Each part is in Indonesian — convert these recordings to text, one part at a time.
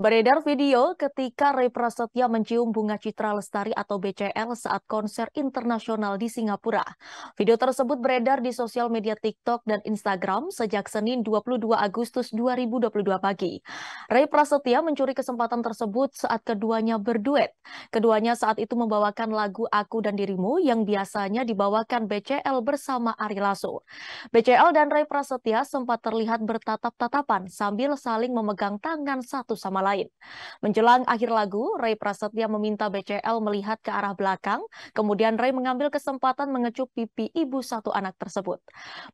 Beredar video ketika Ray Prasetya mencium bunga Citra Lestari atau BCL saat konser internasional di Singapura. Video tersebut beredar di sosial media TikTok dan Instagram sejak Senin 22 Agustus 2022 pagi. Ray Prasetya mencuri kesempatan tersebut saat keduanya berduet. Keduanya saat itu membawakan lagu Aku dan Dirimu yang biasanya dibawakan BCL bersama Ari Lasso. BCL dan Ray Prasetya sempat terlihat bertatap-tatapan sambil saling memegang tangan satu sama lain lain. Menjelang akhir lagu, Ray Prasetya meminta BCL melihat ke arah belakang, kemudian Ray mengambil kesempatan mengecup pipi ibu satu anak tersebut.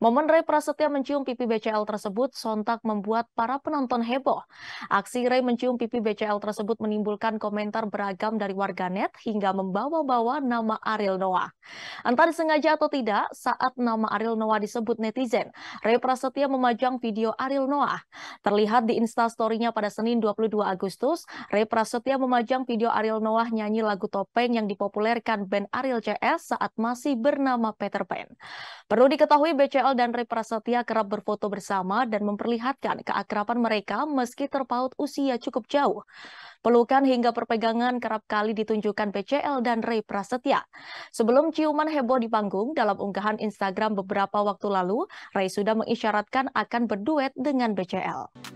Momen Ray Prasetya mencium pipi BCL tersebut sontak membuat para penonton heboh. Aksi Ray mencium pipi BCL tersebut menimbulkan komentar beragam dari warganet hingga membawa-bawa nama Ariel Noah. Entah disengaja atau tidak, saat nama Ariel Noah disebut netizen, Ray Prasetya memajang video Ariel Noah. Terlihat di instastorynya pada Senin 22 Agustus, Ray Prasetya memajang video Ariel Noah nyanyi lagu Topeng yang dipopulerkan band Ariel CS saat masih bernama Peter Pan. Perlu diketahui BCL dan Ray Prasetya kerap berfoto bersama dan memperlihatkan keakraban mereka meski terpaut usia cukup jauh. Pelukan hingga perpegangan kerap kali ditunjukkan BCL dan Ray Prasetya. Sebelum ciuman heboh di panggung, dalam unggahan Instagram beberapa waktu lalu, Ray sudah mengisyaratkan akan berduet dengan BCL.